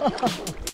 아,